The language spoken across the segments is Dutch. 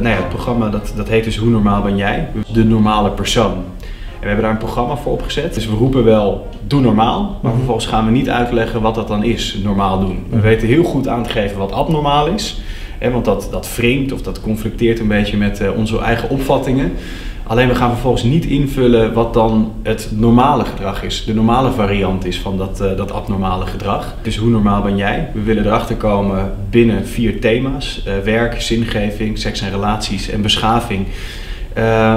Nou ja, het programma dat, dat heet dus Hoe Normaal Ben Jij? De normale persoon. En we hebben daar een programma voor opgezet. Dus we roepen wel, doe normaal. Maar vervolgens gaan we niet uitleggen wat dat dan is, normaal doen. We weten heel goed aan te geven wat abnormaal is. Want dat, dat vreemdt of dat conflicteert een beetje met eh, onze eigen opvattingen. Alleen we gaan vervolgens niet invullen wat dan het normale gedrag is. De normale variant is van dat, eh, dat abnormale gedrag. Dus hoe normaal ben jij? We willen erachter komen binnen vier thema's. eh, werk, zingeving, seks en relaties en beschaving.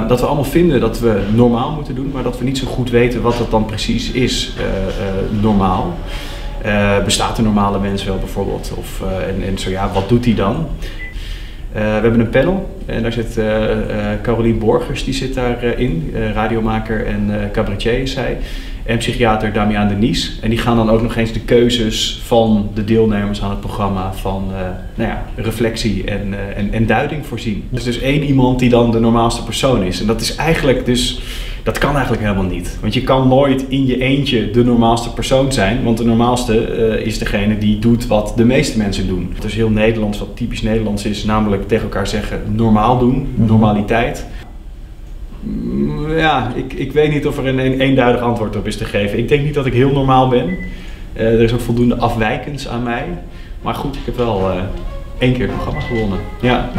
Dat we allemaal vinden dat we normaal moeten doen, maar dat we niet zo goed weten wat dat dan precies is, normaal. Eh, bestaat een normale mens wel bijvoorbeeld? Of, eh, en, en zo ja, wat doet hij dan? Eh, we hebben een panel en daar zit Carolien Borgers, die zit daarin, in, radiomaker en cabaretier is zij. En psychiater Damian Denies. En die gaan dan ook nog eens de keuzes van de deelnemers aan het programma van nou ja, reflectie en, en, en duiding voorzien. Dus is één iemand die dan de normaalste persoon is. En dat is eigenlijk dus, dat kan eigenlijk helemaal niet. Want je kan nooit in je eentje de normaalste persoon zijn. Want de normaalste eh, is degene die doet wat de meeste mensen doen. Dus heel Nederlands, wat typisch Nederlands is, namelijk tegen elkaar zeggen normaal doen, normaliteit. Mm, Ja, ik, ik weet niet of er een, een eenduidig antwoord op is te geven. Ik denk niet dat ik heel normaal ben. Eh, er is ook voldoende afwijkends aan mij. Maar goed, ik heb wel eh, één keer het programma gewonnen. Ja.